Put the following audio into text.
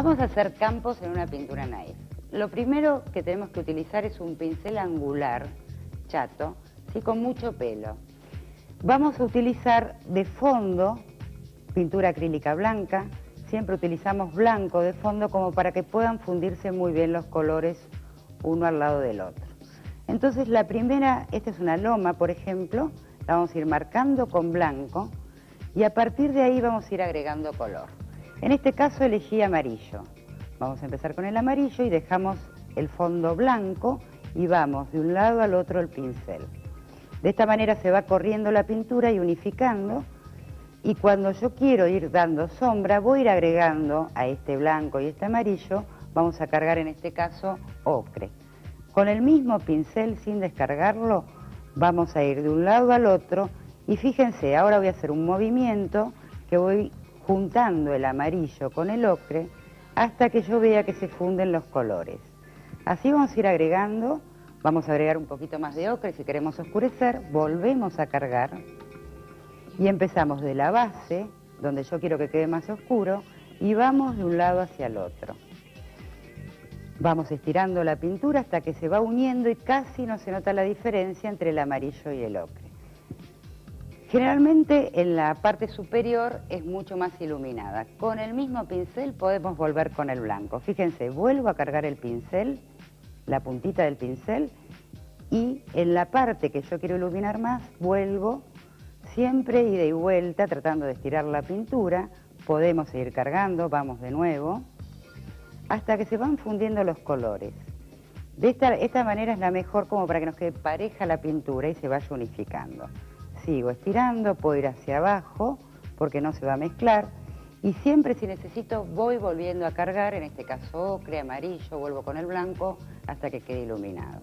Vamos a hacer campos en una pintura naif. Lo primero que tenemos que utilizar es un pincel angular, chato, ¿sí? con mucho pelo. Vamos a utilizar de fondo pintura acrílica blanca, siempre utilizamos blanco de fondo como para que puedan fundirse muy bien los colores uno al lado del otro. Entonces la primera, esta es una loma por ejemplo, la vamos a ir marcando con blanco y a partir de ahí vamos a ir agregando color. En este caso elegí amarillo. Vamos a empezar con el amarillo y dejamos el fondo blanco y vamos de un lado al otro el pincel. De esta manera se va corriendo la pintura y unificando y cuando yo quiero ir dando sombra voy a ir agregando a este blanco y este amarillo, vamos a cargar en este caso ocre. Con el mismo pincel sin descargarlo vamos a ir de un lado al otro y fíjense, ahora voy a hacer un movimiento que voy juntando el amarillo con el ocre hasta que yo vea que se funden los colores. Así vamos a ir agregando, vamos a agregar un poquito más de ocre si queremos oscurecer, volvemos a cargar y empezamos de la base, donde yo quiero que quede más oscuro, y vamos de un lado hacia el otro. Vamos estirando la pintura hasta que se va uniendo y casi no se nota la diferencia entre el amarillo y el ocre. Generalmente en la parte superior es mucho más iluminada. Con el mismo pincel podemos volver con el blanco. Fíjense, vuelvo a cargar el pincel, la puntita del pincel, y en la parte que yo quiero iluminar más, vuelvo siempre ida y vuelta tratando de estirar la pintura. Podemos seguir cargando, vamos de nuevo, hasta que se van fundiendo los colores. De esta, esta manera es la mejor como para que nos quede pareja la pintura y se vaya unificando sigo estirando, puedo ir hacia abajo porque no se va a mezclar y siempre si necesito voy volviendo a cargar, en este caso ocre, amarillo, vuelvo con el blanco hasta que quede iluminado.